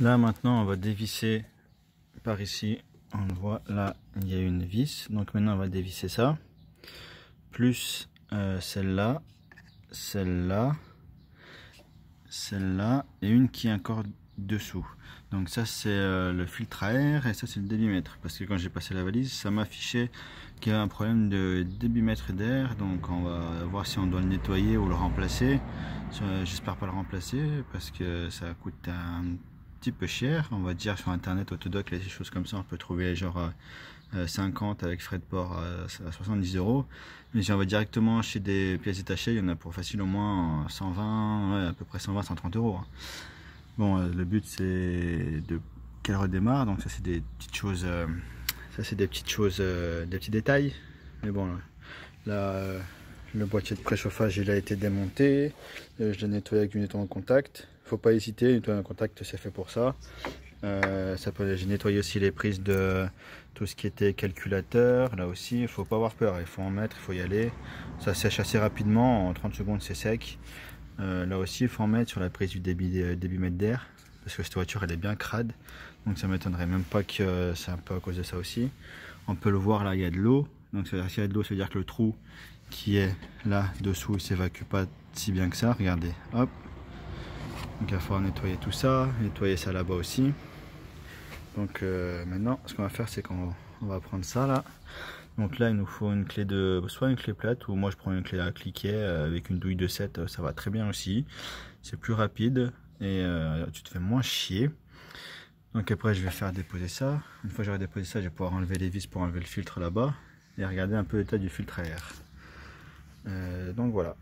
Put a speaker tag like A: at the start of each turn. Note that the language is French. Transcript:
A: Là maintenant on va dévisser par ici. On le voit là il y a une vis. Donc maintenant on va dévisser ça. Plus euh, celle-là, celle-là, celle-là et une qui est encore dessous. Donc ça c'est euh, le filtre à air et ça c'est le débitmètre parce que quand j'ai passé la valise ça m'affichait qu'il y a un problème de débitmètre d'air donc on va voir si on doit le nettoyer ou le remplacer. J'espère pas le remplacer parce que ça coûte un petit peu cher. On va dire sur internet Autodoc les choses comme ça on peut trouver genre 50 euh, avec frais de port à 70 euros. Mais si on va directement chez des pièces détachées, il y en a pour facile au moins 120, à peu près 120-130 euros. Hein. Bon, euh, le but c'est de qu'elle redémarre, donc ça c'est des petites choses, euh, ça c'est des petites choses, des petits détails. Mais bon, là, le boîtier de préchauffage il a été démonté, je l'ai nettoyé avec du nettoyant en contact. Faut pas hésiter, le nettoyant en contact c'est fait pour ça. Euh, ça peut, j'ai nettoyé aussi les prises de tout ce qui était calculateur. Là aussi, il faut pas avoir peur. Il faut en mettre, il faut y aller. Ça sèche assez rapidement. En 30 secondes, c'est sec. Euh, là aussi, il faut en mettre sur la prise du débit, euh, débit mètre d'air. Parce que cette voiture, elle est bien crade. Donc ça m'étonnerait même pas que c'est un peu à cause de ça aussi. On peut le voir là, il y a de l'eau. Donc s'il y a de l'eau, ça veut dire que le trou qui est là dessous, il s'évacue pas si bien que ça. Regardez, hop. Donc il va falloir nettoyer tout ça, nettoyer ça là-bas aussi. Donc euh, maintenant, ce qu'on va faire, c'est qu'on va prendre ça là. Donc là, il nous faut une clé de, soit une clé plate, ou moi je prends une clé à cliquer euh, avec une douille de 7, euh, ça va très bien aussi. C'est plus rapide et tu te fais moins chier. Donc après, je vais faire déposer ça. Une fois que j'aurai déposé ça, je vais pouvoir enlever les vis pour enlever le filtre là-bas et regarder un peu l'état du filtre à air. donc voilà.